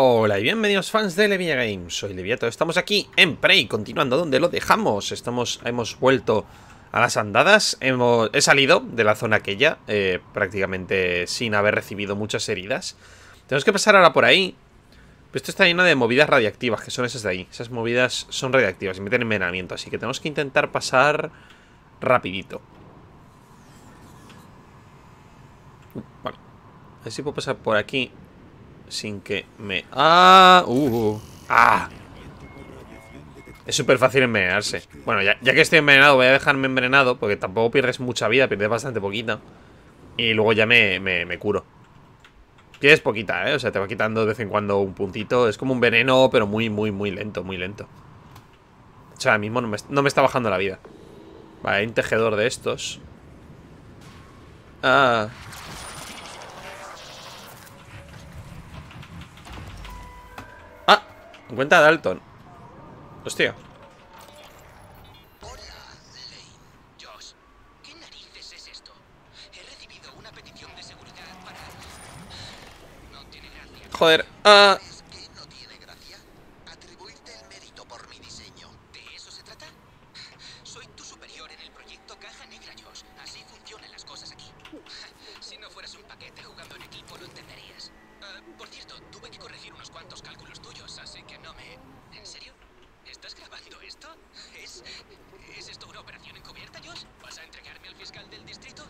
Hola y bienvenidos fans de Levia Games, soy Leviato, estamos aquí en Prey, continuando donde lo dejamos, estamos, hemos vuelto a las andadas, he salido de la zona aquella, eh, prácticamente sin haber recibido muchas heridas, tenemos que pasar ahora por ahí, esto está lleno de movidas radiactivas, que son esas de ahí, esas movidas son radiactivas y meten envenenamiento, así que tenemos que intentar pasar rapidito. Uh, vale, a ver si puedo pasar por aquí sin que me... ¡Ah! ¡Uh! ¡Ah! Es súper fácil envenenarse. Bueno, ya, que estoy envenenado, voy a dejarme envenenado, porque tampoco pierdes mucha vida, pierdes bastante poquita. Y luego ya me, me, curo. Pierdes poquita, ¿eh? O sea, te va quitando de vez en cuando un puntito. Es como un veneno, pero muy, muy, muy lento, muy lento. O sea, mismo no me, no me está bajando la vida. Vale, hay un tejedor de estos. Ah... No tiene gracia. Joder. Ah. ¿Es que no tiene gracia? Atribuirte el mérito por mi diseño. ¿De eso se trata? Soy tu superior en el proyecto Caja Negra, Josh. Así funcionan las cosas aquí. Si no fueras un paquete jugando en equipo, lo entenderías. Ah, por cierto, tuve que corregir unos cuantos cálculos tuyos, así que no me... ¿En serio? ¿Estás grabando esto? ¿Es... ¿Es esto una operación encubierta, Josh? ¿Vas a entregarme al fiscal del distrito?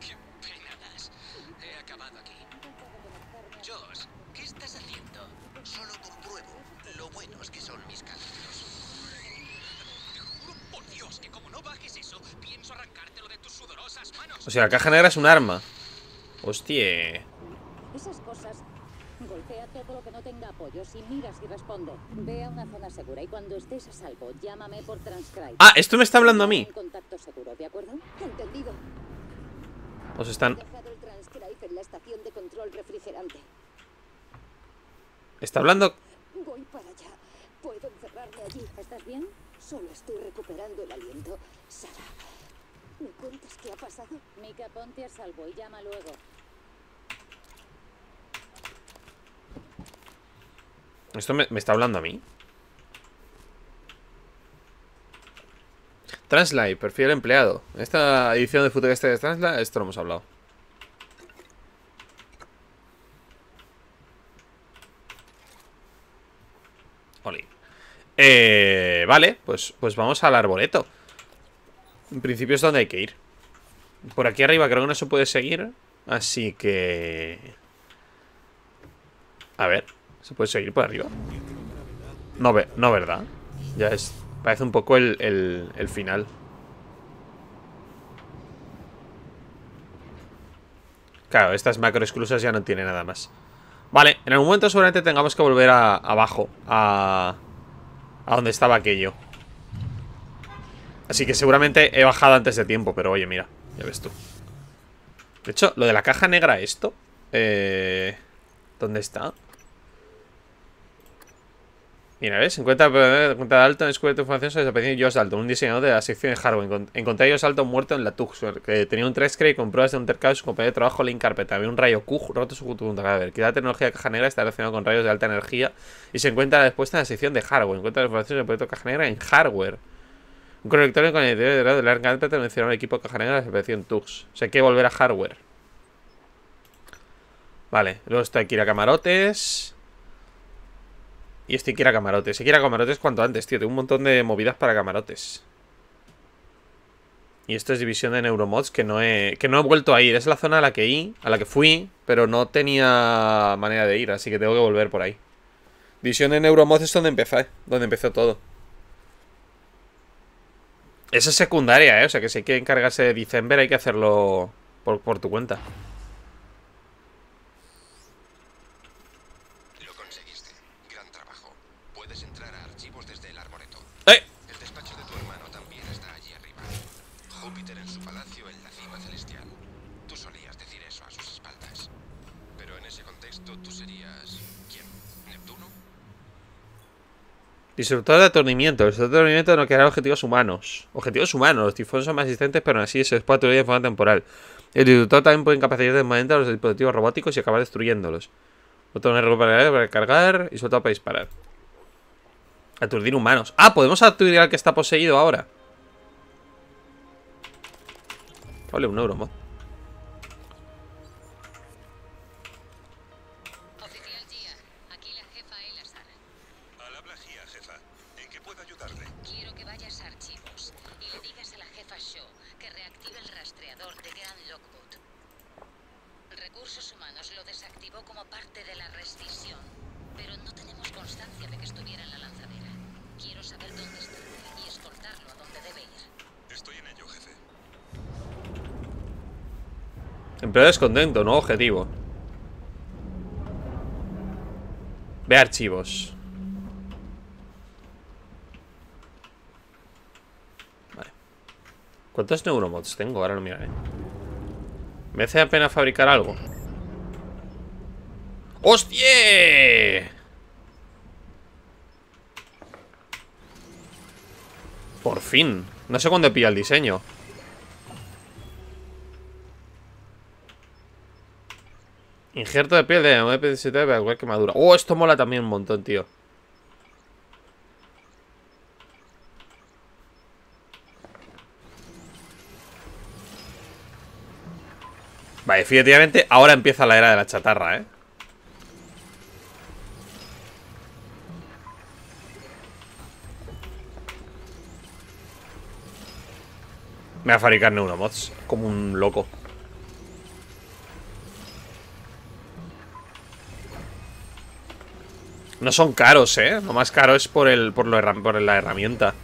¡Qué pena das! He acabado aquí. Josh, ¿qué estás haciendo? Solo compruebo lo buenos que son mis cálculos. Te juro por Dios que como no bajes eso, pienso arrancártelo de tus sudorosas manos. O sea, la caja negra es un arma. Hostia. Esas cosas. Golpea todo lo que no tenga apoyo. Si miras y responde, ve a una zona segura y cuando estés a salvo, llámame por transcribe. Ah, esto me está hablando a mí. Contacto seguro, ¿de acuerdo? Entendido. Os están. He dejado el transcribe en la estación de control refrigerante. Está hablando. Voy para allá. Puedo encerrarme allí. ¿Estás bien? Solo estoy recuperando el aliento. Sara, ¿me cuentas qué ha pasado? Mika, ponte a salvo y llama luego. ¿Esto me, me está hablando a mí? Translate, perfil empleado. En esta edición de Futuro este de Translate, esto lo hemos hablado. Oli. Eh, vale, pues, pues vamos al arboreto. En principio es donde hay que ir. Por aquí arriba creo que no se puede seguir. Así que... A ver, ¿se puede seguir por arriba? No, ve, no ¿verdad? Ya es... Parece un poco el, el, el final. Claro, estas macro exclusas ya no tienen nada más. Vale, en algún momento seguramente tengamos que volver a, abajo. A... A donde estaba aquello. Así que seguramente he bajado antes de tiempo, pero oye, mira, ya ves tú. De hecho, lo de la caja negra, esto. Eh, ¿Dónde está? Mira, ¿ves? Encuentra, cuenta de Alton, descubre información sobre desaparición de Josh un diseñador de la sección de hardware. Encontré a Josh Dalton muerto en la Tuxer, que tenía un 3 y con pruebas de un tercado de su compañero de trabajo, Link Carpet. Había un rayo Q roto su cadáver. Que la tecnología de caja negra está relacionada con rayos de alta energía y se encuentra después en la sección de hardware. Encuentra la información sobre el proyecto caja negra en hardware. Un conector con el interior de Link Carpet mencionó el equipo de caja de la desaparición Tux. O sea, hay que volver a hardware. Vale, luego está aquí a camarotes. Y este quiere camarotes. Se quiere camarotes cuanto antes, tío. Tengo un montón de movidas para camarotes. Y esto es división de neuromods que no he, que no he vuelto a ir. Es la zona a la que i, a la que fui, pero no tenía manera de ir, así que tengo que volver por ahí. División de neuromods es donde empecé, donde empezó todo. Esa es secundaria, ¿eh? O sea que si hay que encargarse de December hay que hacerlo por, por tu cuenta. Lo conseguiste. Gran trabajo. Puedes entrar a archivos desde el arboreto. ¡Eh! El despacho de tu hermano también está allí arriba. Júpiter en su palacio en la cima celestial. Tú solías decir eso a sus espaldas. Pero en ese contexto tú serías... ¿Quién? ¿Neptuno? Disruptor de aturdimiento. El disruptor de aturdimiento no creará objetivos humanos. Objetivos humanos. Los tifones son más resistentes, pero aún así se puede aturdir de forma temporal. El disruptor también puede incapacitar de momento a los dispositivos robóticos y acabar destruyéndolos. Botón R para para cargar y suelta para disparar. Aturdir humanos. Ah, podemos aturdir al que está poseído ahora. Vale, un. Oficial Empleado descontento, nuevo objetivo. Ve archivos. Vale. ¿Cuántos neuromods tengo? Ahora no miraré. ¿Merece la pena fabricar algo? ¡Hostia! Por fin. No sé cuándo pilla el diseño. Injerto de piel de 9 para igual quemadura. Oh, esto mola también un montón, tío. Vale, definitivamente ahora empieza la era de la chatarra, ¿eh? Me voy a fabricar neuromods como un loco. No son caros, ¿eh? Lo más caro es por, el, por, lo por la herramienta.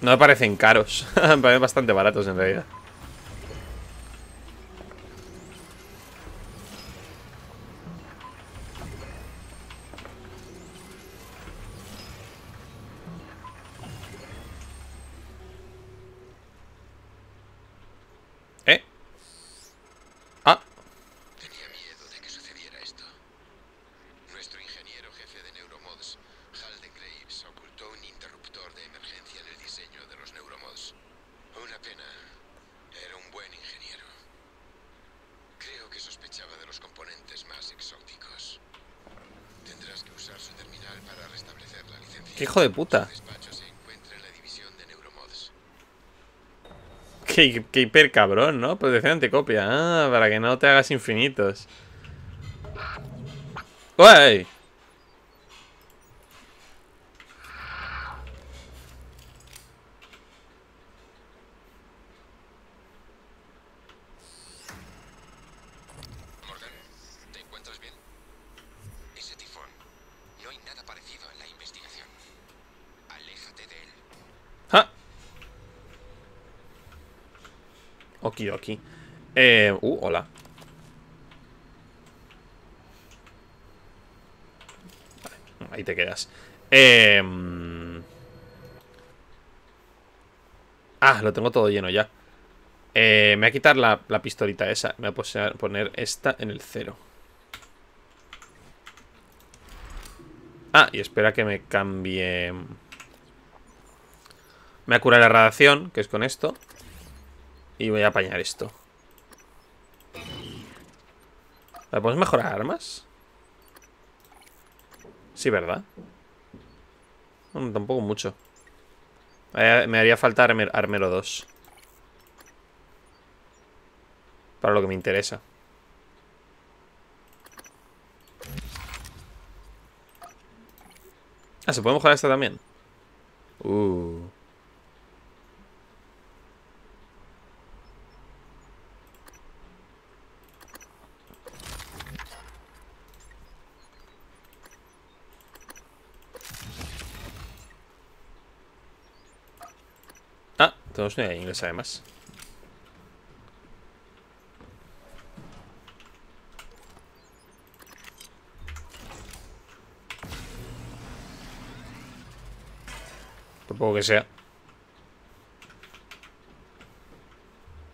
No me parecen caros. me parecen bastante baratos en realidad. ¿Eh? Ah, Tenía miedo de que sucediera esto. Nuestro ingeniero jefe de Neuromods, Halden Graves, ocultó un interruptor de emergencia en el diseño de los Neuromods. Una pena. Era un buen ingeniero. Creo que sospechaba de los componentes más exóticos. Tendrás que usar su terminal para restablecer la licencia. qué hijo de puta. Su despacho se encuentra en la división de Neuromods. Qué, qué hiper cabrón, ¿no? Protección anticopia. Ah, para que no te hagas infinitos. ¡Uy! Morgan, ¿te encuentras bien? Ese tifón. No hay nada parecido en la investigación. Aléjate de él. ¡Ja! Okidoki. Eh, uh, hola. Vale, ahí te quedas. Eh, ah, lo tengo todo lleno ya. Eh, me voy a quitar la, pistolita esa. Me voy a poner esta en el cero. Ah, y espera que me cambie... Me voy a curar la radiación, que es con esto. Y voy a apañar esto. ¿Me podemos mejorar armas? Sí, ¿verdad? Tampoco mucho. Eh, Me haría falta armer- armero 2. Para lo que me interesa. Ah, ¿se puede mejorar esta también? Uh. Ah, tenemos una inglés además. Tampoco que sea.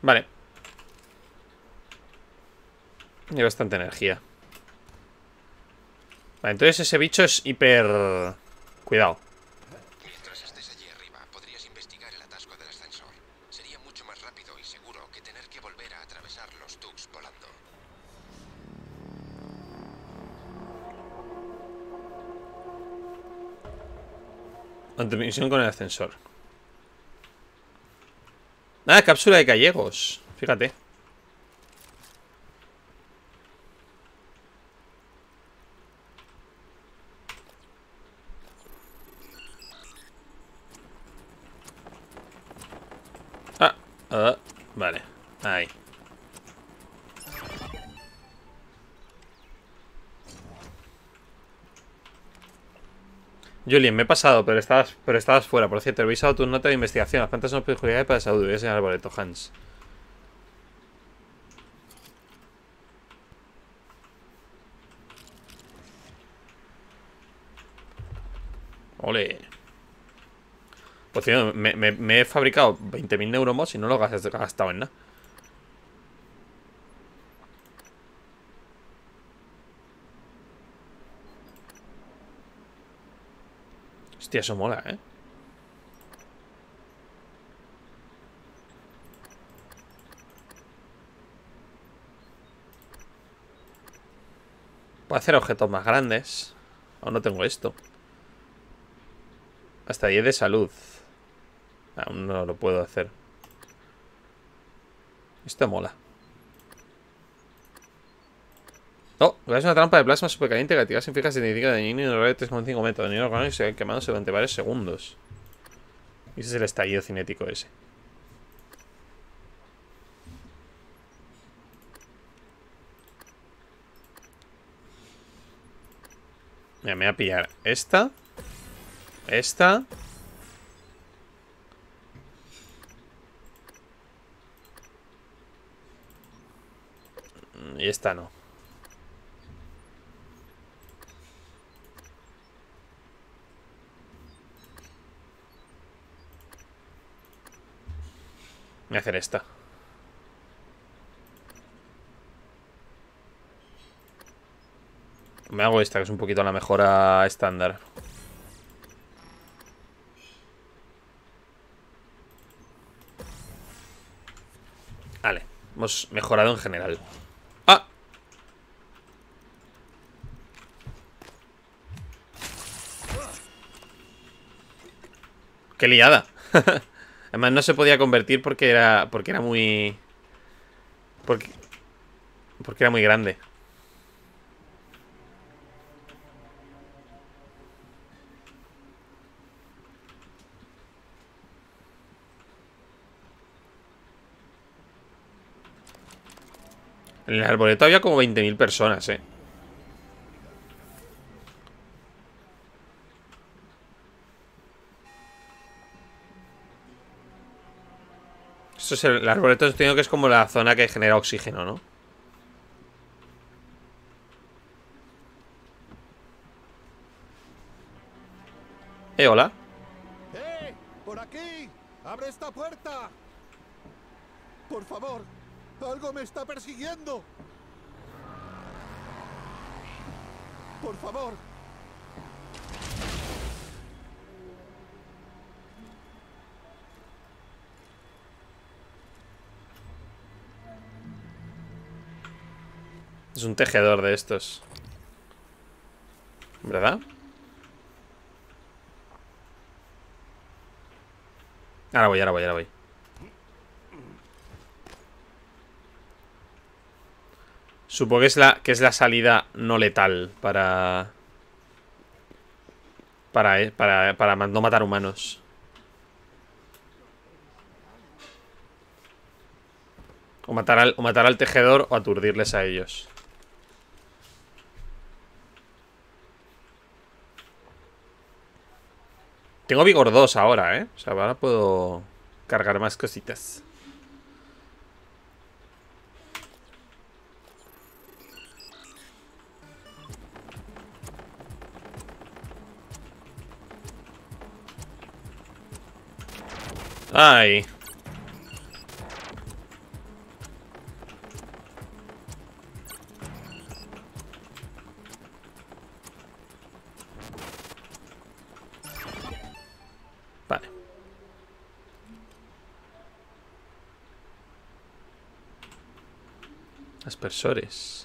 Vale. Hay bastante energía. Vale, entonces ese bicho es hiper... Cuidado. Antemisión con el ascensor. Ah, cápsula de gallegos. Fíjate. Ah, ah, vale. Ahí. Julien, me he pasado, pero estabas, pero estabas fuera. Por cierto, he revisado tu nota de investigación. Las plantas son perjudiciales para la salud. Voy a boleto, Hans. Ole. Por cierto, me, me- me he fabricado 20.000 neuromods y no lo he gas- gastado en nada. Hostia, eso mola, ¿eh? Puedo hacer objetos más grandes. Aún no tengo esto. Hasta 10 de salud. Aún no lo puedo hacer. Esto mola. Oh, es una trampa de plasma supercaliente que activa sin fijas significa de niño en un de 3,5 metros. De niño orgánico y se quemándose durante varios segundos. Y ese es el estallido cinético ese. Mira, me voy a pillar esta. Esta. Y esta no. Voy a hacer esta. Me hago esta, que es un poquito la mejora estándar. Vale, hemos mejorado en general. ¡Ah! ¡Qué liada! Además no se podía convertir porque era porque era muy porque porque era muy grande. En el arboleto había como 20.000 personas, eh. Esto es el, el arboleto entiendo que es como la zona que genera oxígeno, ¿no? Eh, hola. ¡Eh! ¡Por aquí! ¡Abre esta puerta! Por favor, algo me está persiguiendo. Por favor. Es un tejedor de estos. ¿Verdad? Ahora voy, ahora voy, ahora voy. Supongo que es la, que es la salida no letal para... Para, eh, para, para no matar humanos. O matar, al, o matar al tejedor o aturdirles a ellos. Tengo vigor 2 ahora, ¿eh? O sea, ahora puedo cargar más cositas. Ay. Aspersores.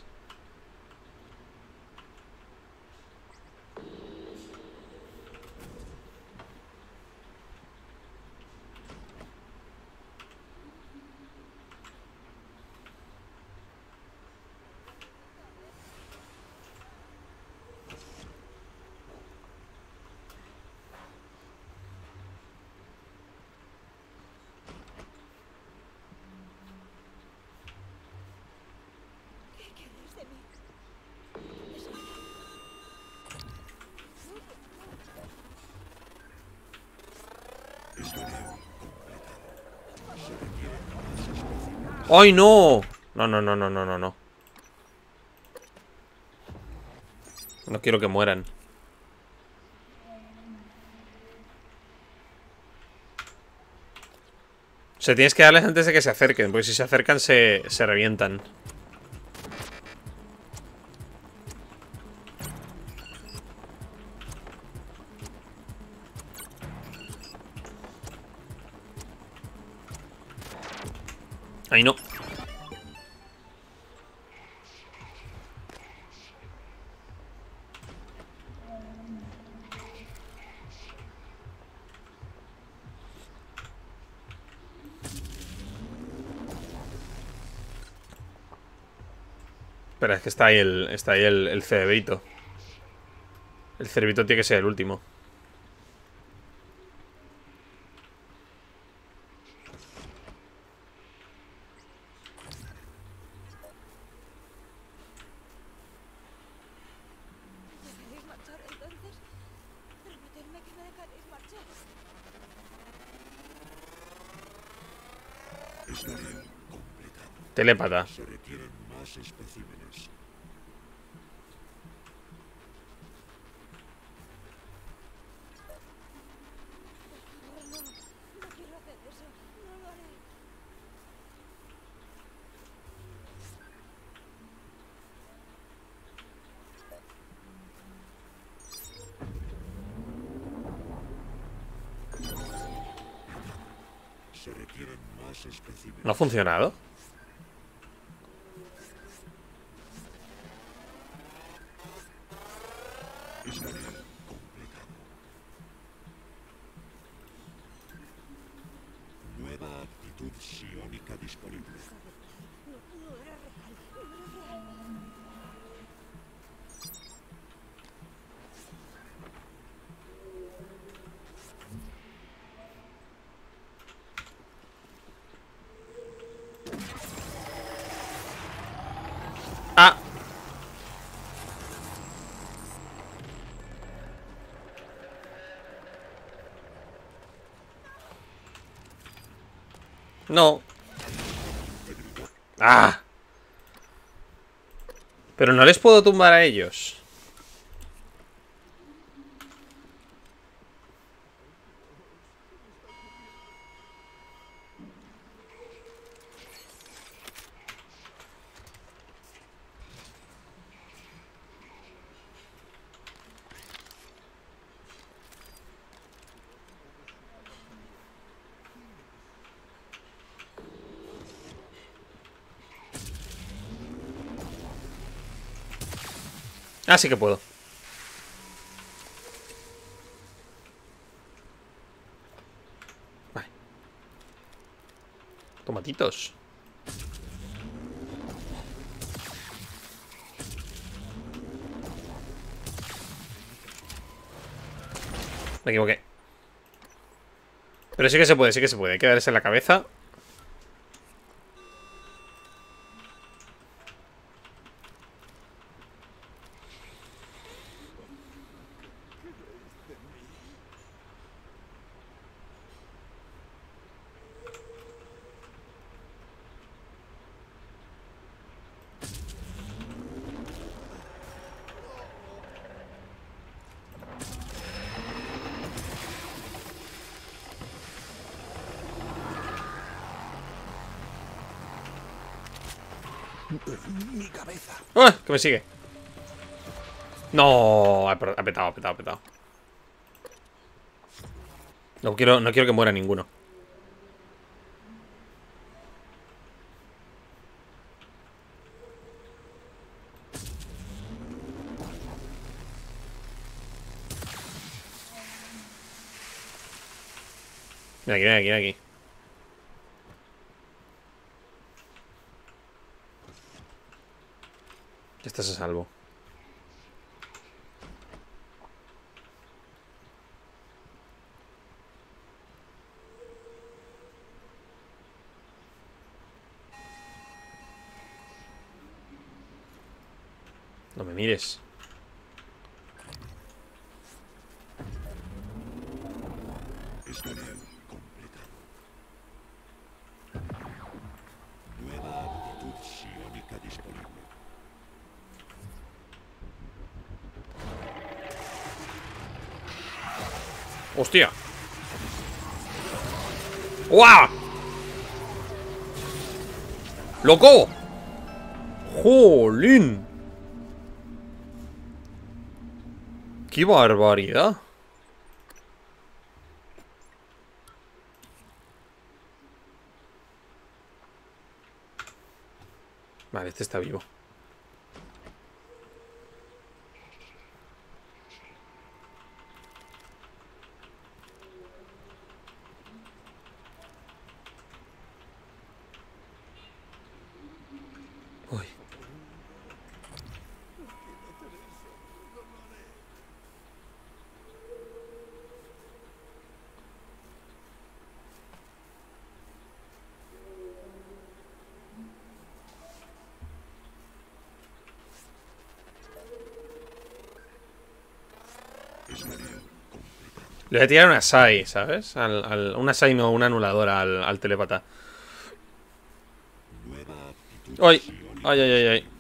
¡Ay, no! No, no, no, no, no, no, no. No quiero que mueran. O sea, tienes que darles antes de que se acerquen, porque si se acercan se, se revientan. Espera, es que está ahí el, está ahí el, el cerebrito. El cerebrito tiene que ser el último. ¿Dejaréis funcionado? No. ¡Ah! Pero no les puedo tumbar a ellos. Ah, sí que puedo. Vale. Tomatitos. Me equivoqué. Pero sí que se puede, sí que se puede. Hay que en la cabeza. ¡Ah! Que me sigue. No, ha pe- ha petado, ha petado, ha petado. No quiero, no quiero que muera ninguno. Mira aquí, mira aquí, mira aquí. Estás salvo. No me mires. ¡Hostia! ¡Guau! ¡Loco! ¡Jolín! ¡Qué barbaridad! Vale, este está vivo. Uy. Le voy a tirar una SAI, ¿sabes? Al, al- una SAI no, una anuladora al, al telepata. ¡Ay! ¡Ay, ay, ay, ay!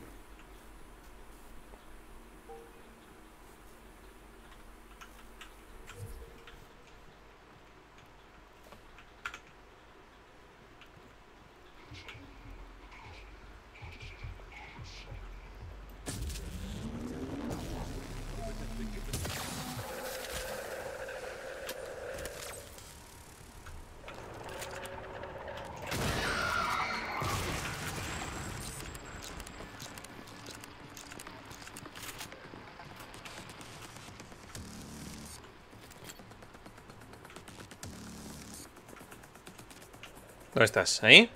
¿Dónde estás? ¿Ahí?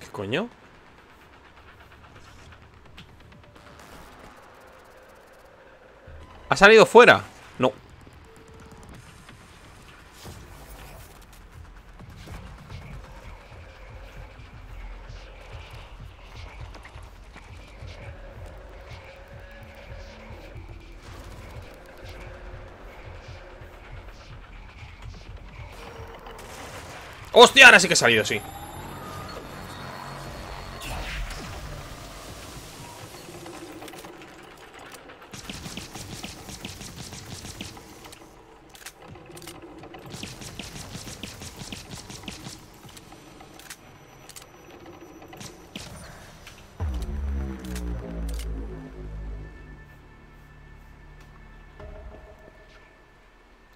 ¿Qué coño? ¿Ha salido fuera? ¡Hostia! Ahora sí que ha salido, sí.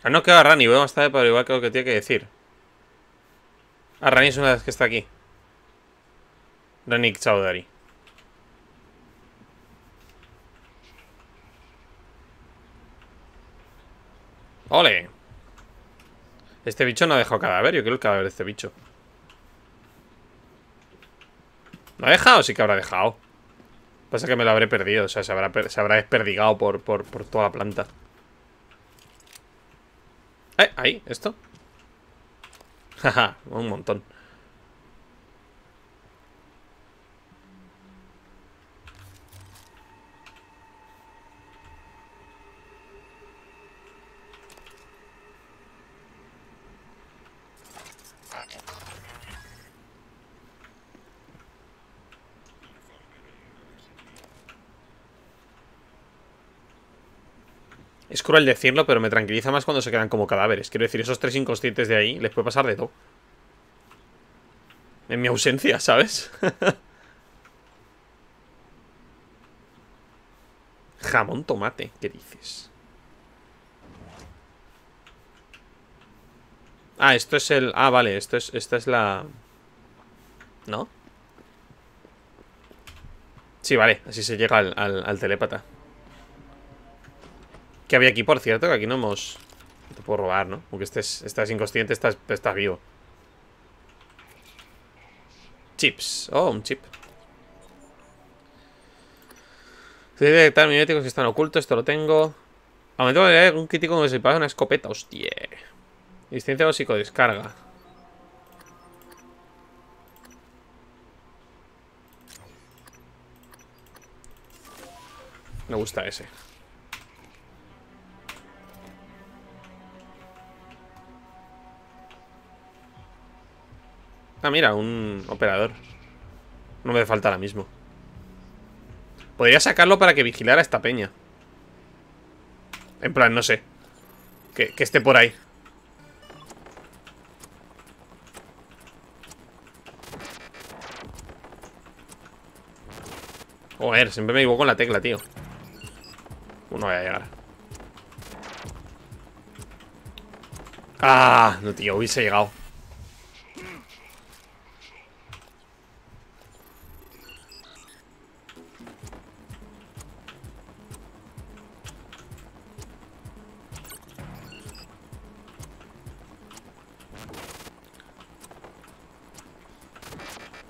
Ah, no queda Rani, voy más tarde, pero igual creo que tiene que decir. Ah, Rani es una las que está aquí. Rani Chowdhury. ¡Ole! Este bicho no ha dejado cadáver, yo quiero el cadáver de este bicho. ¿No ha dejado? Sí que habrá dejado. Pasa que me lo habré perdido, o sea, se habrá, desperdigado por, por, por toda la planta. Eh, ahí, esto. Jaja, un montón. Es cruel decirlo, pero me tranquiliza más cuando se quedan como cadáveres. Quiero decir, esos tres inconscientes de ahí les puede pasar de todo. En mi ausencia, ¿sabes? Jamón tomate, ¿qué dices? Ah, esto es el... Ah, vale, esto es, esta es la... ¿No? Sí, vale, así se llega al, al, al telépata. ¿Qué había aquí, por cierto? Que aquí no hemos... No te puedo robar, ¿no? Aunque estés, estás inconsciente, estás, estás vivo. Chips. Oh, un chip. Debe detectar miméticos que están ocultos. Esto lo tengo. Aumento de un crítico donde se pasa una escopeta. Hostia. Distancia o psicodescarga. Me gusta ese. Ah, mira, un operador. No me falta ahora mismo. Podría sacarlo para que vigilara esta peña. En plan, no sé. Que, que esté por ahí. Joder, siempre me equivoco con la tecla, tío. No voy a llegar. Ah, no, tío, hubiese llegado.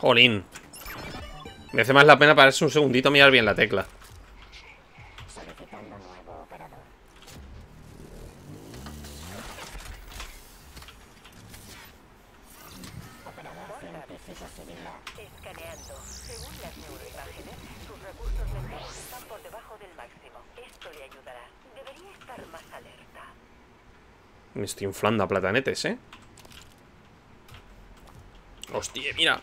Jolín. Me hace más la pena pararse un segundito mirar bien la tecla. Me estoy inflando a platanetes, ¿eh? Hostia, mira.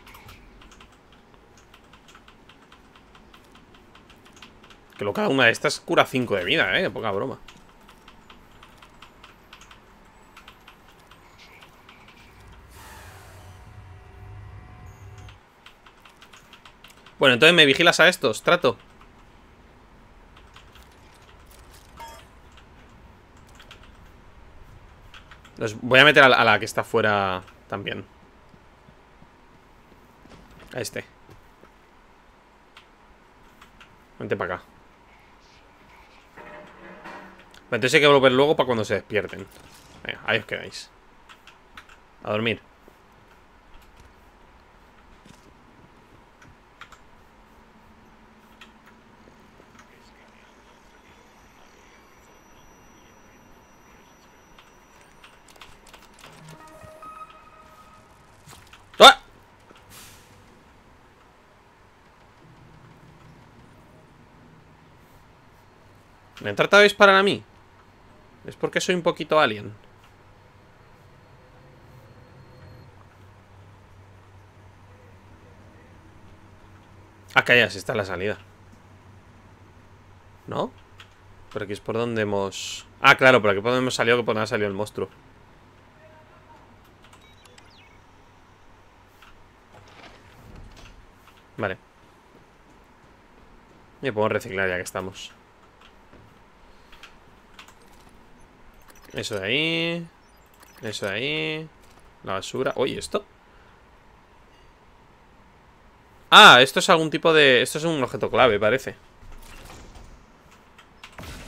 Que lo cada una de estas cura 5 de vida, ¿eh? Poca broma. Bueno, entonces me vigilas a estos, trato. Los voy a meter a la, a la que está fuera también. A este. Vente para acá. Entonces hay que volver luego para cuando se despierten. Ahí os quedáis. A dormir. ¡Ah! ¿Me han tratado de disparar a mí? Es porque soy un poquito alien. Acá ya sí está la salida. ¿No? Por aquí es por donde hemos... Ah, claro, por aquí por donde hemos salido, que por ha salido el monstruo. Vale. Y podemos reciclar ya que estamos. Eso de ahí. Eso de ahí. La basura. Oye, ¿esto? Ah, esto es algún tipo de... Esto es un objeto clave, parece.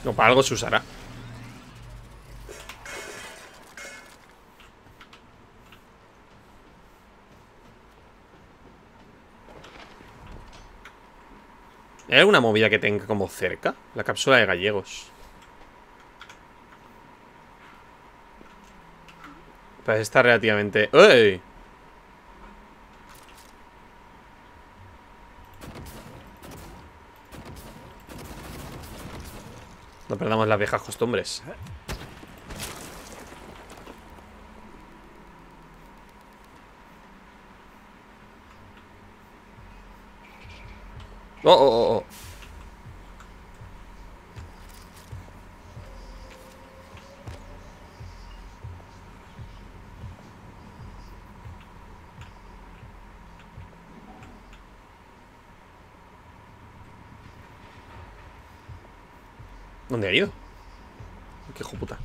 No, para algo se usará. ¿Hay alguna movida que tenga como cerca? La cápsula de gallegos. Pues está relativamente... ¡Uy! No perdamos las viejas costumbres. Oh, oh, oh, oh. ¿Dónde ha ido? Qué hijo puta.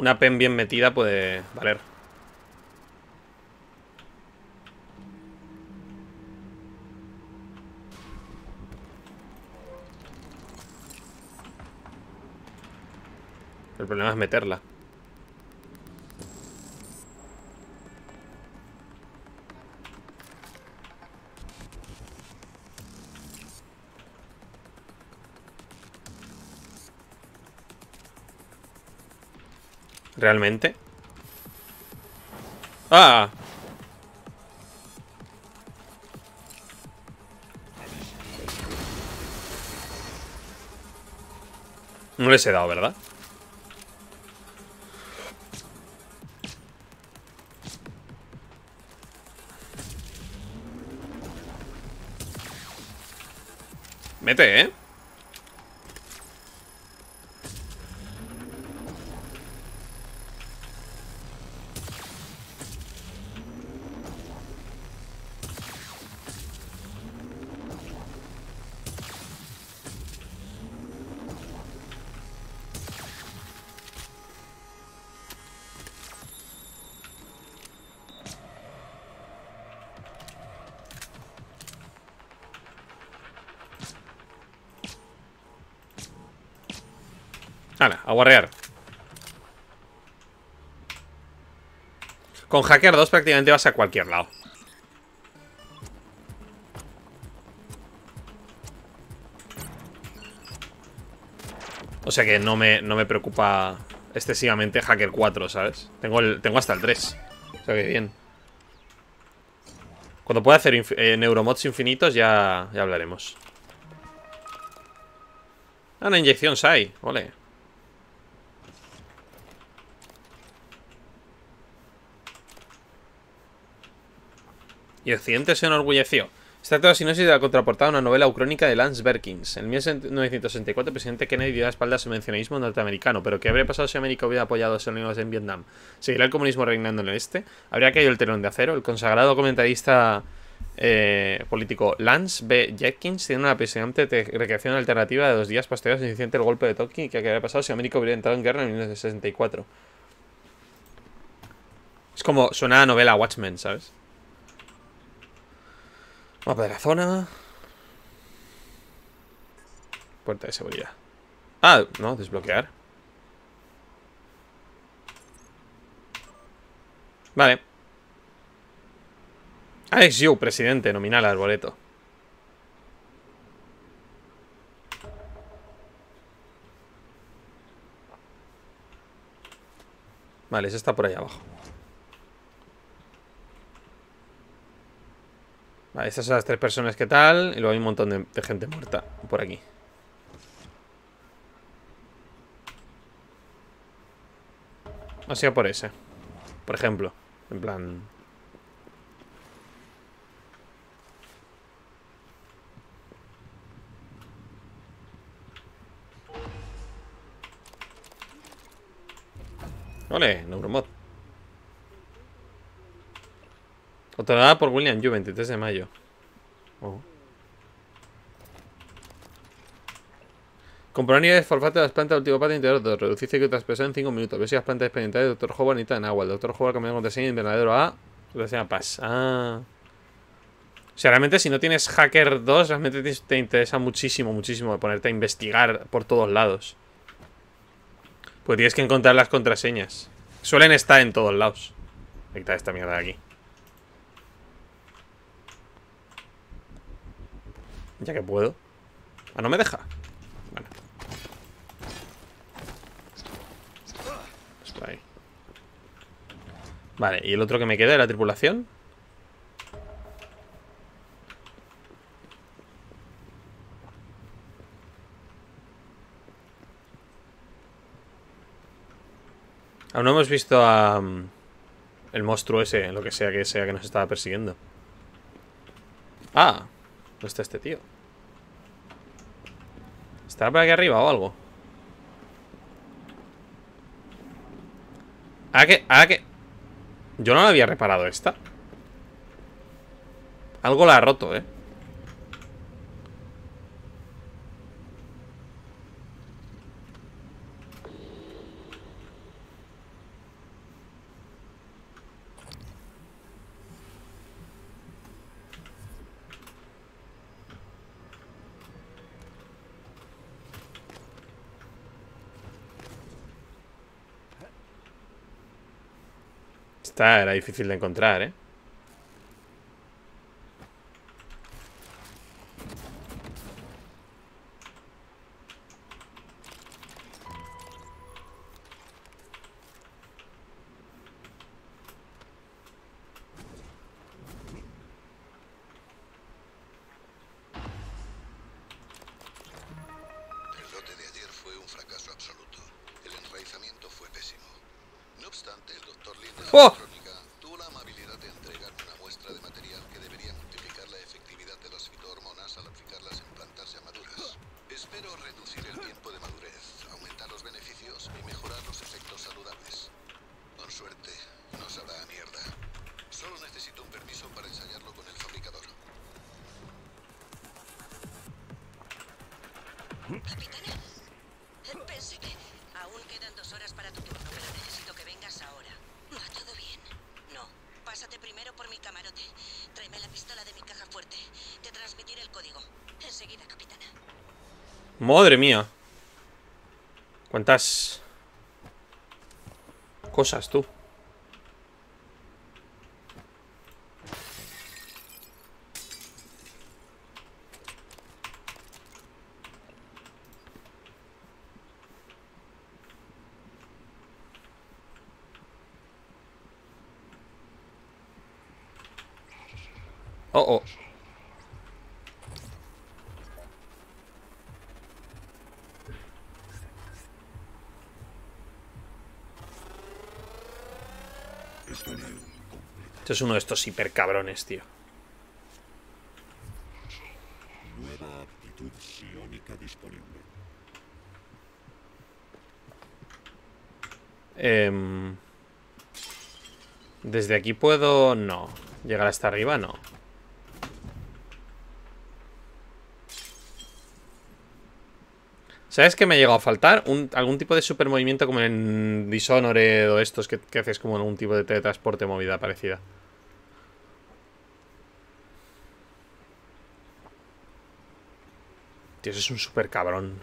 Una pen bien metida puede valer. El problema es meterla. ¿Realmente? ¡Ah! No les he dado, ¿verdad? Mete, ¿eh? A guarrear. Con Hacker 2 prácticamente vas a cualquier lado. O sea que no me, no me preocupa excesivamente Hacker 4, ¿sabes? Tengo, el, tengo hasta el 3 O sea que bien. Cuando pueda hacer eh, neuromods infinitos ya, ya hablaremos. Ah, una inyección SAI, ole Y Occidente se enorgulleció. Esta trata de la sinopsis de la contraportada de una novela ucrónica de Lance Berkins. En 1964, el presidente Kennedy dio la espalda al subvencionismo norteamericano. Pero ¿qué habría pasado si América hubiera apoyado a los enemigos en Vietnam? ¿Seguirá el comunismo reinando en el este? ¿Habría caído el telón de acero? El consagrado comentarista eh, político Lance B. Jenkins tiene una apasionante recreación alternativa de dos días posteriores al incidente del golpe de Tokio y que habría pasado si América hubiera entrado en guerra en 1964. Es como suena a novela Watchmen, ¿sabes? Mapa de la zona. Puerta de seguridad. Ah, no, desbloquear. Vale. Alex Yu, presidente, nominal al boleto. Vale, ese está por ahí abajo. Vale, estas son las tres personas que tal. Y luego hay un montón de, gente muerta por aquí. O sea, por ese. Por ejemplo. En plan... Vale, Neuromod. Otorgada por William Yu, 23 de mayo. Oh. Comprobar de fosfato de las plantas de último parte interior 2. Reducir otras personas en 5 minutos. Ver si las plantas experimentales de Dr. Howard necesitan agua. El Dr. Howard cambió contraseña de invernadero a. Contraseña Paz. Ah. O sea, realmente si no tienes Hacker 2, realmente te interesa muchísimo, muchísimo ponerte a investigar por todos lados. Pues tienes que encontrar las contraseñas. Suelen estar en todos lados. Ahí está esta mierda de aquí. Ya que puedo. Ah, no me deja. Bueno. Pues ahí. Vale, ¿y el otro que me queda de la tripulación? Aún no hemos visto a... Mm, el monstruo ese, lo que sea que sea que nos estaba persiguiendo. Ah, ¿Dónde está este tío? ¿Estará por aquí arriba o algo? ¿A qué? ¿A qué? Yo no la había reparado esta Algo la ha roto, eh Era difícil de encontrar, ¿eh? Madre mía. ¿Cuántas cosas tú? Oh, oh. Esto es uno de estos hiper cabrones, tío. Nueva aptitud psiónica disponible. Em, Desde aquí puedo... No. Llegar hasta arriba, no. ¿Sabes qué me ha llegado a faltar? Un- algún tipo de supermovimiento como en Dishonored o estos que, que haces como algún tipo de teletransporte movida parecida. Ese es un super cabrón.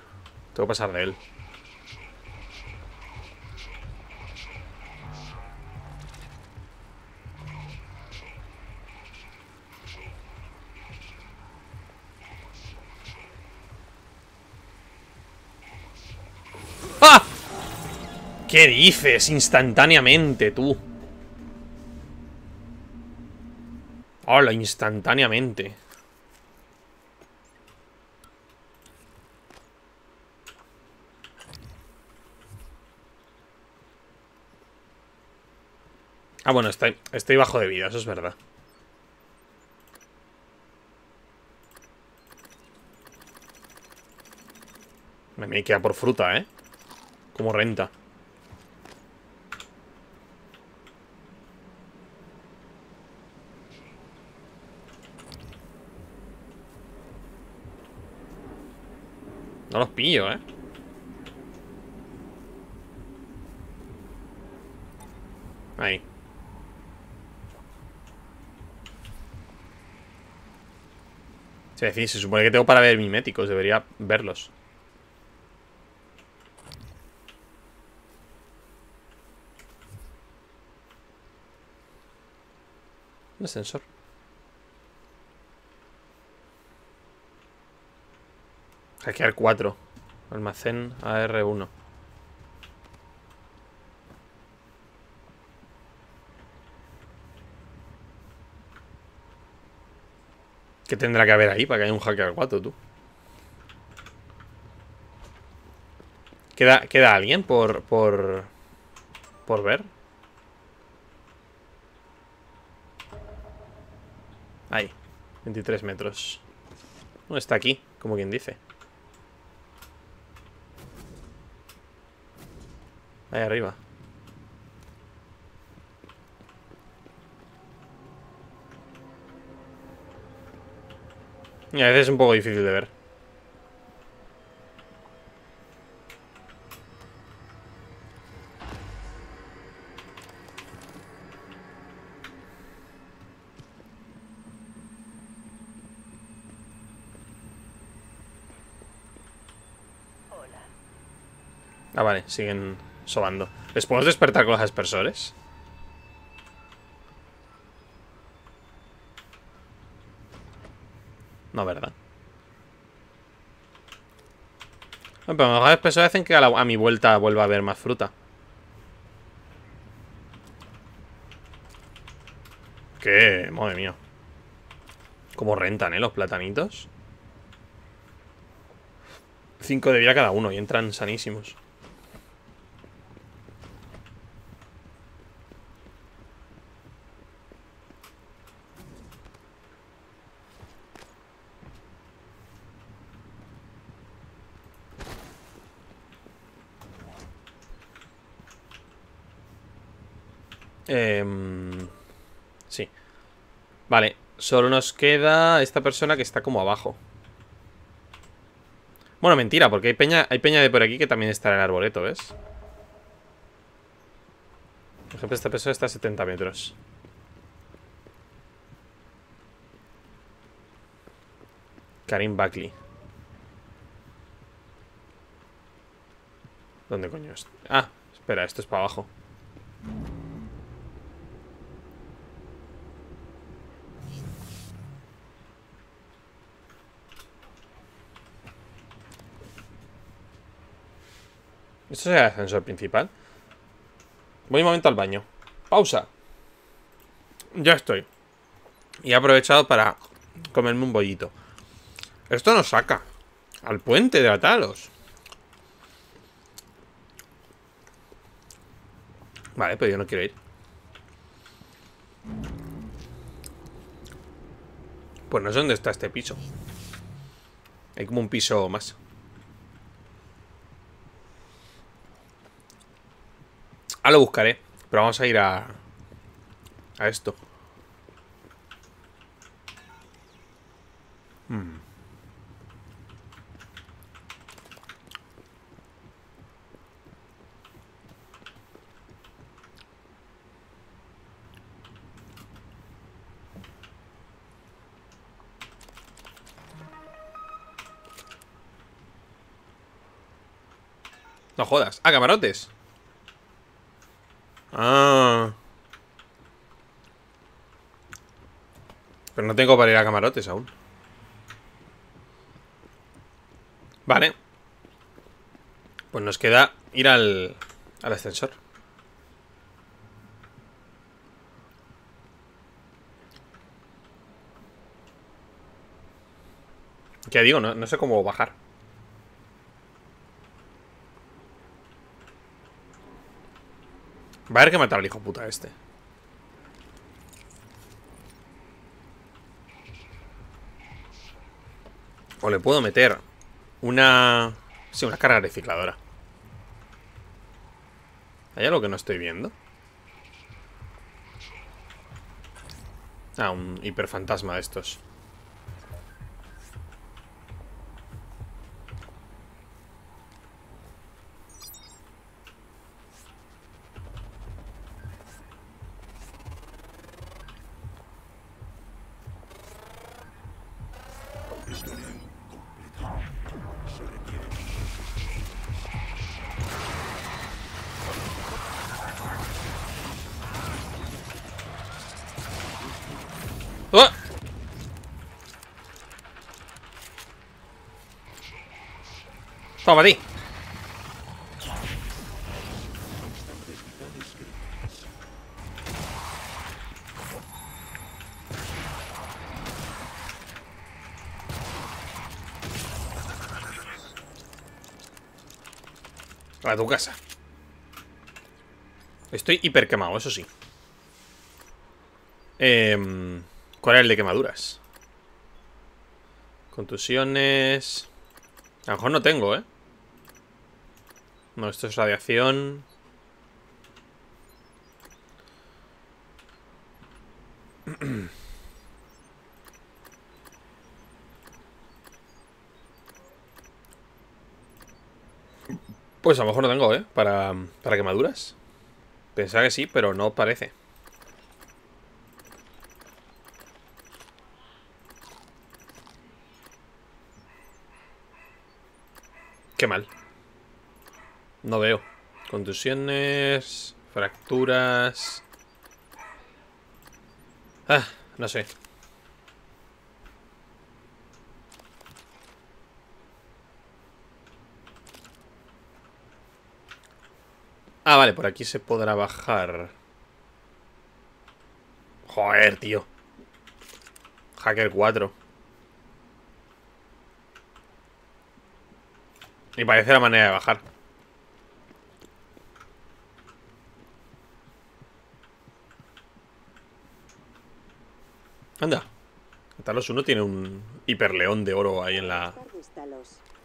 Tengo que pasar de él. ¡Ah! ¿Qué dices? Instantáneamente, tú. Hola, instantáneamente. Ah, bueno, estoy, estoy bajo de vida, eso es verdad. Me queda por fruta, ¿eh? Como renta. No los pillo, ¿eh? Ahí. Es decir, se supone que tengo para ver miméticos. Debería verlos. Un ascensor. Hackear 4. Almacén AR1. ¿Qué tendrá que haber ahí para que haya un hackear 4, tú? ¿Queda, ¿Queda alguien por, por, por ver? Ahí, 23 metros. No está aquí, como quien dice. Ahí arriba. Y a veces es un poco difícil de ver. Ah, vale, siguen sobando. ¿Les podemos despertar con los aspersores? No, ¿verdad? No, pero los aspersores hacen que a, a mi vuelta vuelva a haber más fruta. ¿Qué? Madre mía. ¿Cómo rentan, eh? Los platanitos. 5 de vida cada uno y entran sanísimos. Em, sí. Vale, solo nos queda esta persona que está como abajo. Bueno, mentira, porque hay peña, hay peña de por aquí que también está en el arboleto, ¿ves? Por ejemplo, esta persona está a 70 metros. Karim Buckley. ¿Dónde coño es? Ah, espera, esto es para abajo. ¿Esto es el ascensor principal? Voy un momento al baño. Pausa. Ya estoy. Y he aprovechado para comerme un bollito. Esto nos saca al puente de Atalos. Vale, pero yo no quiero ir. Pues no sé dónde está este piso. Hay como un piso más. Ah, lo buscaré. Pero vamos a ir a... A esto. Hmm. No jodas. Ah, camarotes. Ah. Pero no tengo para ir a camarotes aún. Vale. Pues nos queda ir al, al ascensor. ¿Qué digo? No, no sé cómo bajar. Va a haber que matar al hijo puta este. O le puedo meter una... Sí, una carga recicladora. ¿Hay algo que no estoy viendo? Ah, un hiperfantasma de estos. Toma. A tu casa. Estoy hiper quemado, eso sí. Eh, ¿Cuál era el de quemaduras? Contusiones... A lo mejor no tengo, ¿eh? No, esto es radiación. Pues a lo mejor no tengo, ¿eh? Para, para quemaduras. Pensaba que sí, pero no parece. Qué mal. No veo. Contusiones, fracturas... Ah, no sé. Ah, vale, por aquí se podrá bajar. Joder, tío. Hacker 4. Y parece la manera de bajar. Anda. Talos 1 tiene un hiperleón de oro ahí en la...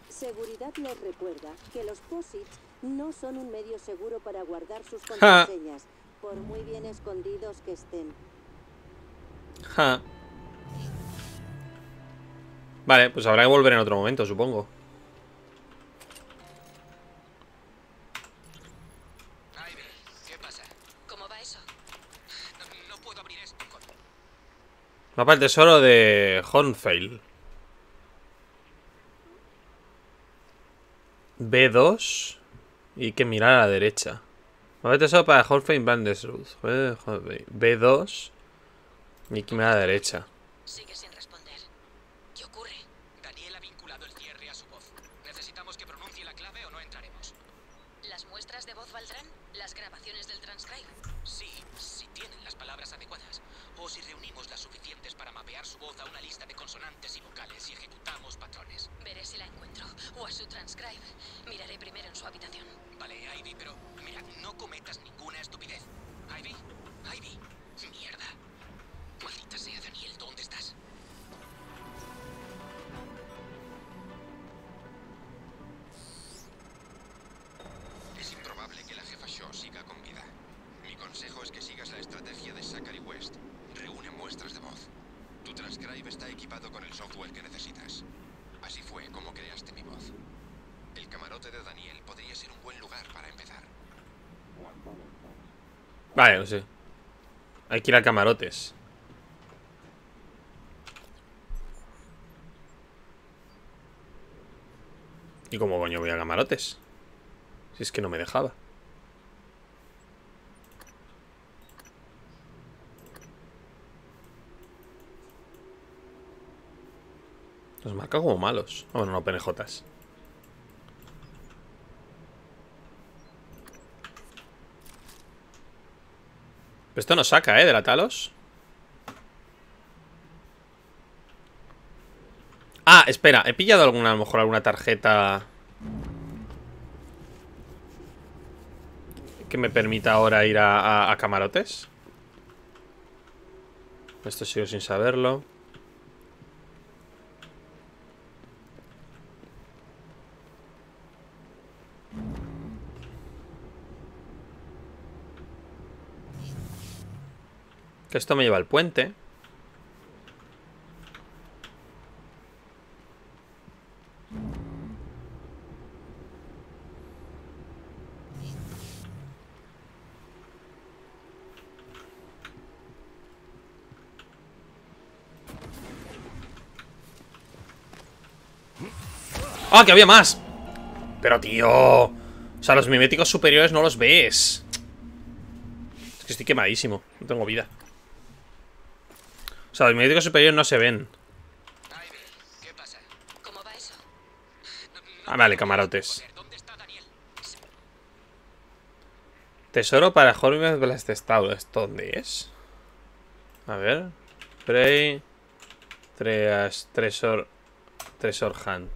Seguridad les recuerda que los posits no son un medio seguro para guardar sus contraseñas, por muy bien escondidos que estén. Ja. Vale, pues habrá que volver en otro momento, supongo. Ivy, ¿qué pasa? ¿Cómo va eso? No, no puedo abrir esto con... Mapa del tesoro de Hornfale. B2. Y que mirar a la derecha. Mapa del tesoro para Hornfale Bandesruth. B2. Y que mirar a la derecha. Vale, no sé. Hay que ir a camarotes. ¿Y cómo coño voy a camarotes? Si es que no me dejaba. Los marca como malos. Bueno, no, penejotas. Esto no saca, ¿eh? De la Talos. Ah, espera, he pillado alguna, a lo mejor alguna tarjeta que me permita ahora ir a, a- a camarotes. Esto sigo sin saberlo. Que esto me lleva al puente. ¡Ah, que había más! Pero, tío... O sea, los miméticos superiores no los ves. Es que estoy quemadísimo. No tengo vida. O sea, los miméticos superiores no se ven. Ah, vale, camarotes. Tesoro para Hormigas Blastestaurus. ¿Dónde es? A ver. Prey. Treas. Tresor. Tresor Hunt.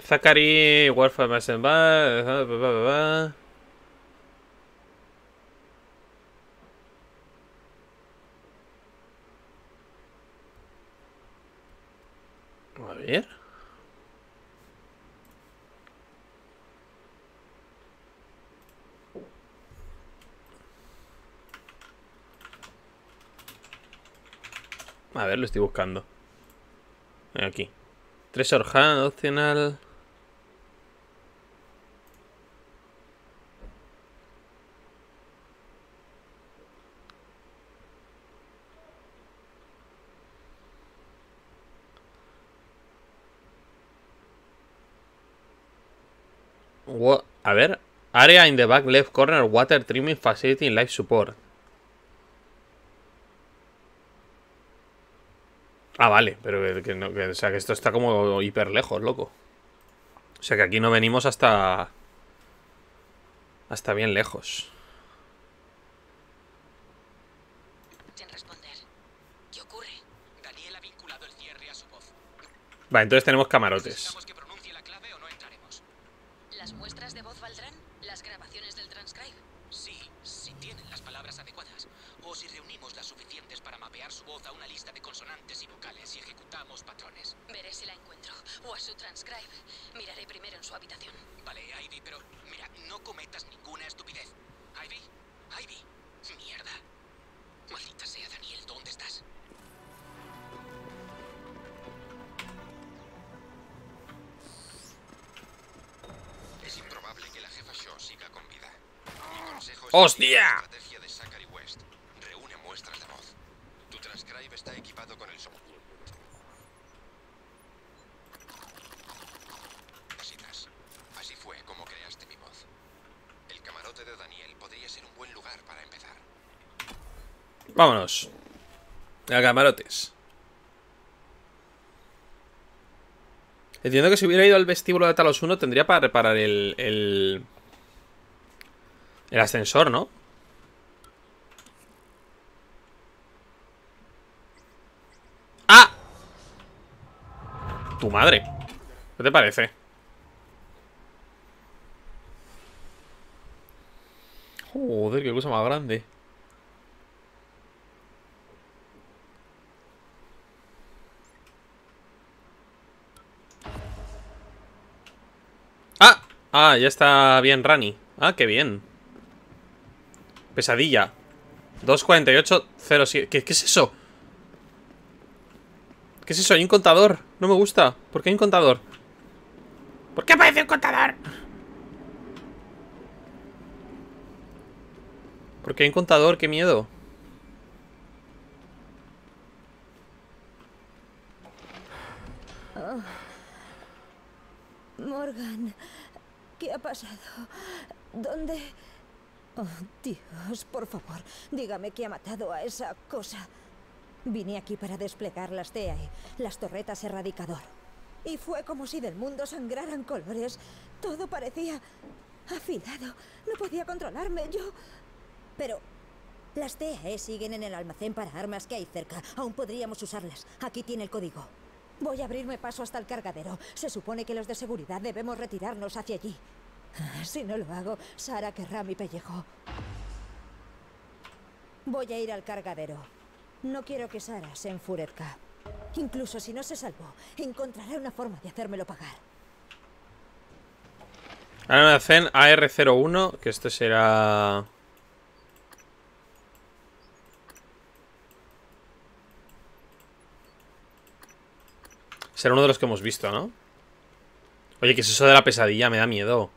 Zachary. Warfare Messenbar. A ver, lo estoy buscando. Aquí. Treasure Hunt, opcional. A ver. Area in the back left corner, water trimming facility in life support. Ah, vale, pero que, que no, que- o sea, que esto está como hiper lejos, loco. O sea que aquí no venimos hasta. Hasta bien lejos. Sin responder. ¿Qué ocurre? Daniel ha vinculado el cierre a su voz. Vale, entonces tenemos camarotes. Necesitamos que pronuncie la clave o no entraremos. ¿Las muestras de voz valdrán? ¿Las grabaciones del transcribe? Sí, si tienen las palabras adecuadas. O si reunimos las suficientes para mapear su voz a una lista de consonantes y vocales y ejecutamos patrones. Veré si la encuentro. O a su transcribe. Miraré primero en su habitación. Vale, Ivy, pero mira, no cometas ninguna estupidez. Ivy, Ivy, mierda. Maldita sea, Daniel, ¿dónde estás? ¡Hostia! seguir la estrategia de Zachary West. Reúne muestras de voz. Tu transcribe está equipado con el software. Cositas. Así fue como creaste mi voz. El camarote de Daniel podría ser un buen lugar para empezar. Vámonos. A camarotes. Entiendo que si hubiera ido al vestíbulo de Talos 1 tendría para reparar el, el... El ascensor, ¿no? ¡Ah! Tu madre. ¿Qué te parece? Joder, qué cosa más grande. ¡Ah! Ah, ya está bien Rani. Ah, qué bien. Pesadilla. 24807. ¿Qué, ¿Qué es eso? ¿Qué es eso? Hay un contador. No me gusta. ¿Por qué hay un contador? ¿Por qué aparece un contador? ¿Por qué hay un contador? ¡Qué miedo! Morgan, ¿qué ha pasado? ¿Dónde? Oh, Dios, por favor, dígame que ha matado a esa cosa. Vine aquí para desplegar las TAE, las torretas erradicador. Y fue como si del mundo sangraran colores. Todo parecía afilado. No podía controlarme. Yo... Pero... Las TAE siguen en el almacén para armas que hay cerca. Aún podríamos usarlas. Aquí tiene el código. Voy a abrirme paso hasta el cargadero. Se supone que los de seguridad debemos retirarnos hacia allí. Si no lo hago, Sara querrá mi pellejo. Voy a ir al cargadero. No quiero que Sara se enfurezca. Incluso si no se salvó, encontrará una forma de hacérmelo pagar. Almacén AR01, que esto será... Será uno de los que hemos visto, ¿no? Oye, ¿qué es eso de la pesadilla? Me da miedo.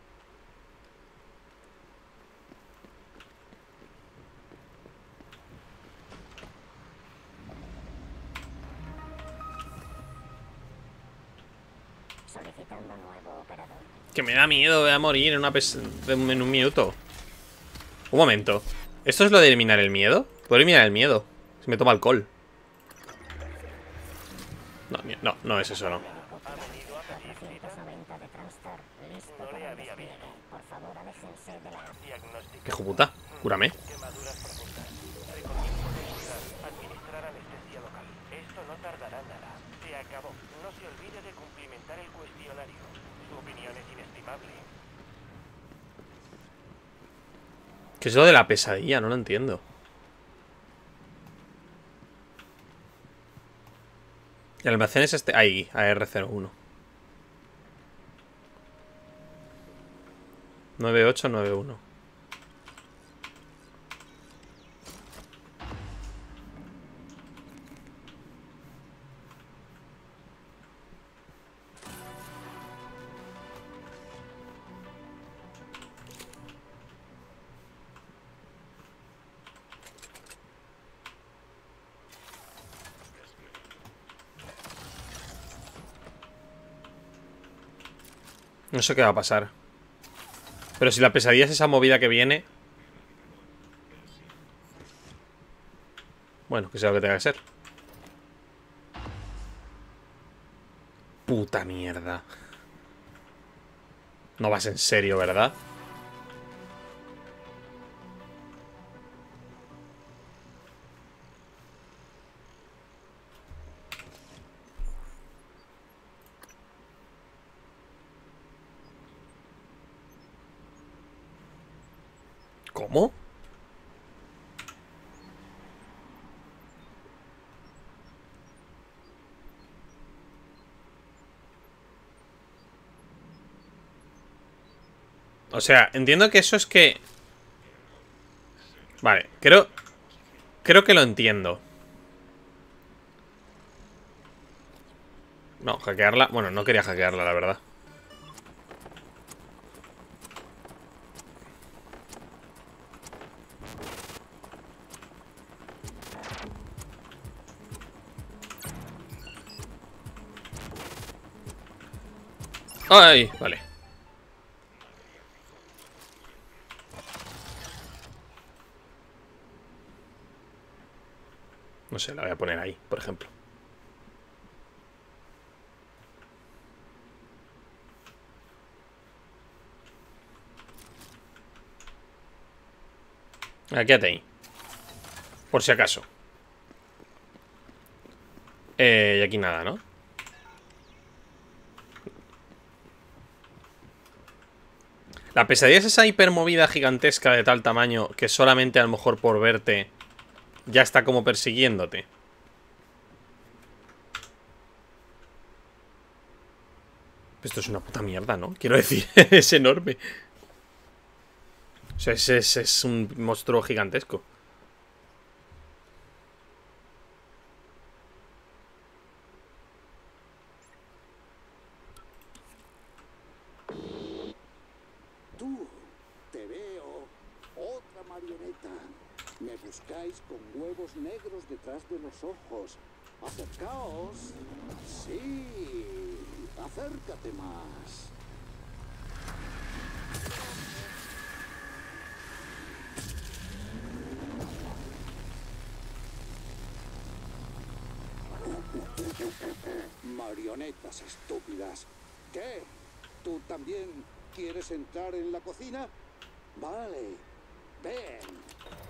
Que me da miedo, voy a morir en, una en un minuto. Un momento. ¿Esto es lo de eliminar el miedo? ¿Puedo eliminar el miedo? Si me tomo alcohol. No, no, no es eso, no. ¿Qué hijo puta? Cúrame. Administrar anestesia local. Esto no tardará nada. Se acabó. No se olvide de cumplimentar el cuestionario. Su opinión es inestimable. ¿Qué es lo de la pesadilla? No lo entiendo. El almacén es este. Ahí, AR01. 9891. No sé qué va a pasar. Pero si la pesadilla es esa movida que viene... Bueno, que sea lo que tenga que ser. Puta mierda. No vas en serio, ¿verdad? Sea, entiendo que eso es que... Vale, creo... Creo que lo entiendo. No, hackearla... Bueno, no quería hackearla, la verdad. ¡Ay! Vale. No sé, la voy a poner ahí, por ejemplo. Ah, quédate ahí. Por si acaso. Eh, y aquí nada, ¿no? La pesadilla es esa hipermovida gigantesca de tal tamaño que solamente a lo mejor por verte ya está como persiguiéndote. Esto es una puta mierda, ¿no? Quiero decir, es enorme. O sea, es, es, es un monstruo gigantesco. Tú, te veo. Otra marioneta. Me buscáis con huevos negros detrás de ojos. Acercaos. Sí. Acércate más. Marionetas estúpidas. ¿Qué? ¿Tú también quieres entrar en la cocina? Vale. Ven.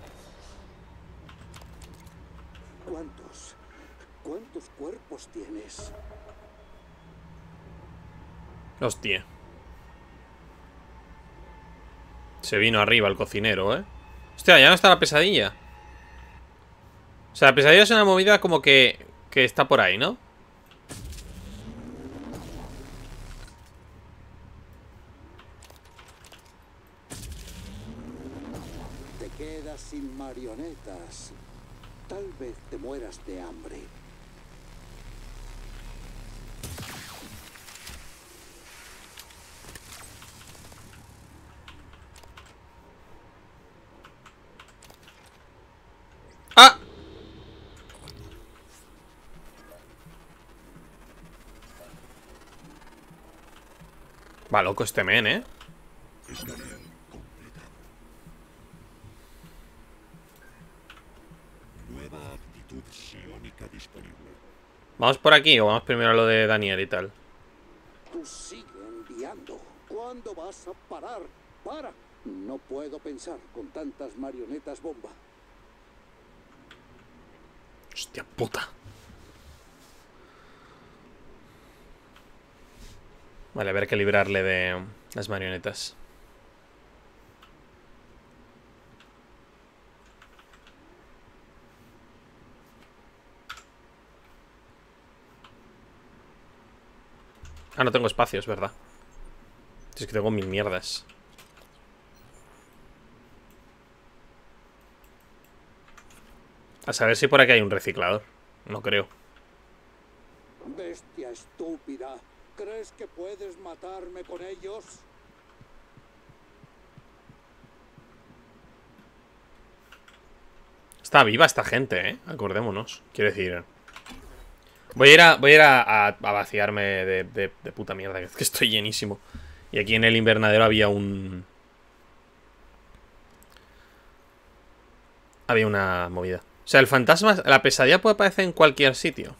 ¿Cuántos? ¿Cuántos cuerpos tienes? Hostia. Se vino arriba el cocinero, ¿eh? Hostia, ya no está la pesadilla. O sea, la pesadilla es una movida como que... Que está por ahí, ¿no? Te quedas sin marionetas. Tal vez te mueras de hambre. ¡Ah! Va loco este men, ¿eh? Nueva actitud psiónica disponible. ¿Vamos por aquí o vamos primero a lo de Daniel y tal? Tú sigue enviando. ¿Cuándo vas a parar? ¡Para! No puedo pensar con tantas marionetas bomba. Hostia puta. Vale, habrá que librarle de las marionetas. Ah, no tengo espacio, es verdad. Es que tengo mil mierdas. A saber si por aquí hay un reciclador. No creo. Bestia estúpida. ¿Crees que puedes matarme con ellos? Está viva esta gente, ¿eh? Acordémonos. Quiero decir... Voy a ir a, voy a, ir a, vaciarme de, de- puta mierda, que es que estoy llenísimo. Y aquí en el invernadero había un... Había una movida. O sea, el fantasma, la pesadilla puede aparecer en cualquier sitio.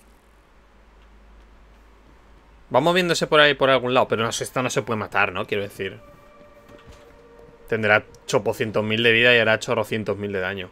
Va moviéndose por ahí, por algún lado. Pero no esto no se puede matar, ¿no? Quiero decir. Tendrá chopocientos mil de vida y hará chorrocientos mil de daño.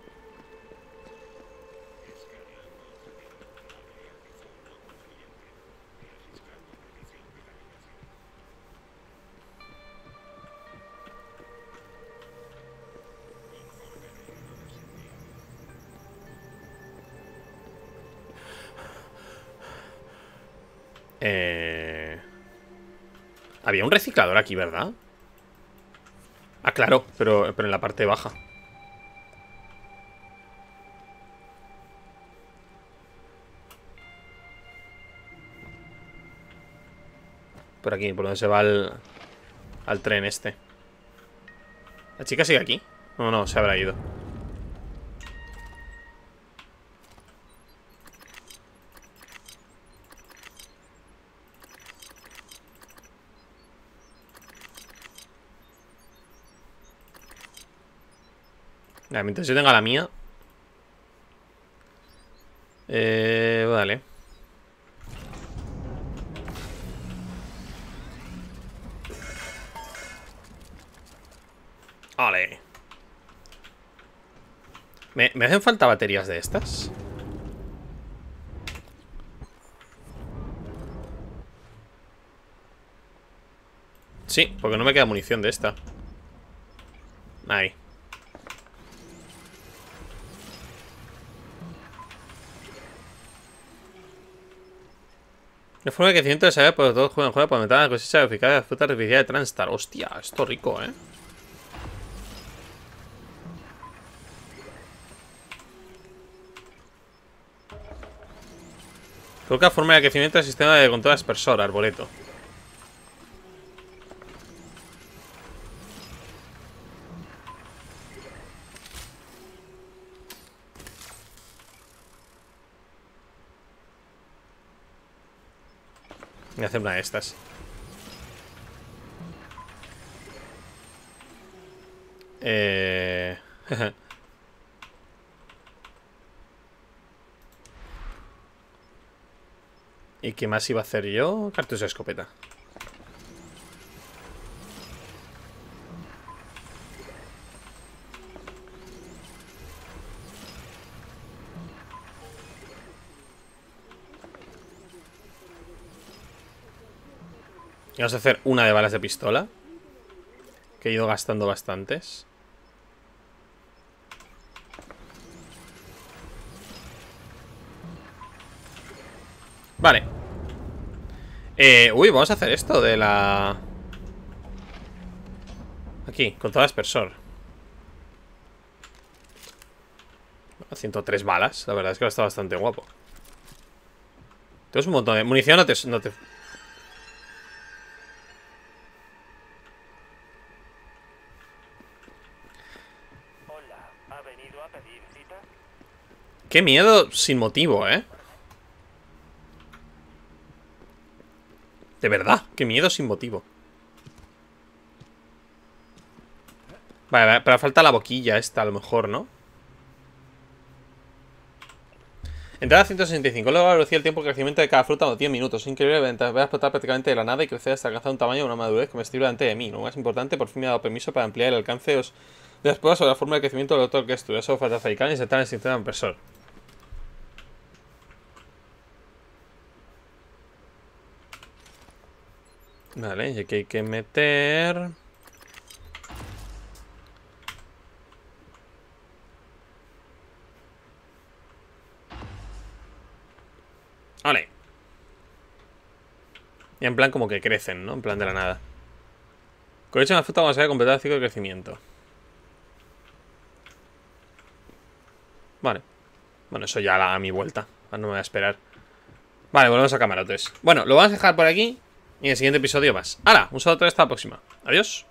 Eh... Había un reciclador aquí, ¿verdad? Ah, claro, pero, pero en la parte baja. Por aquí, por donde se va al, al tren este. ¿La chica sigue aquí? No, no, se habrá ido. Mientras yo tenga la mía. Eh, vale. Vale. ¿Me, ¿Me hacen falta baterías de estas? Sí, porque no me queda munición de esta. Ahí. La forma de crecimiento de saber por todo juego en juego para aumentar la cosecha eficaz de la fruta artificial de Transtar. Hostia, esto es rico, ¿eh? Coloca forma de crecimiento del sistema de control aspersor, arboleto. Voy a hacer una de estas. Eh... ¿Y qué más iba a hacer yo? Cartucho de escopeta. Vamos a hacer una de balas de pistola. Que he ido gastando bastantes. Vale. Eh, uy, vamos a hacer esto de la... Aquí, con toda aspersor. 103 balas, la verdad es que está bastante guapo. Tienes un montón de munición, no te Qué miedo sin motivo, ¿eh? De verdad, qué miedo sin motivo Vale, vale, pero falta la boquilla esta a lo mejor, ¿no? Entrada a 165. Luego la velocidad del tiempo de crecimiento de cada fruta a 10 minutos. Es increíble, voy a explotar prácticamente de la nada y crecer hasta alcanzar un tamaño y una madurez comestible delante de mí. Lo más importante, por fin me ha dado permiso para ampliar el alcance de las pruebas sobre la forma de crecimiento del doctor que estudia sobre falta fabricar y insertar en el sistema impresor. Vale, y aquí hay que meter... Vale. Y en plan como que crecen, ¿no? En plan de la nada. Cosecha una fruta vamos a completar el ciclo de crecimiento. Vale. Bueno, eso ya a mi vuelta. No me voy a esperar. Vale, volvemos a camarotes. Bueno, lo vamos a dejar por aquí. Y en el siguiente episodio más. ¡Hala! Un saludo hasta la próxima. Adiós.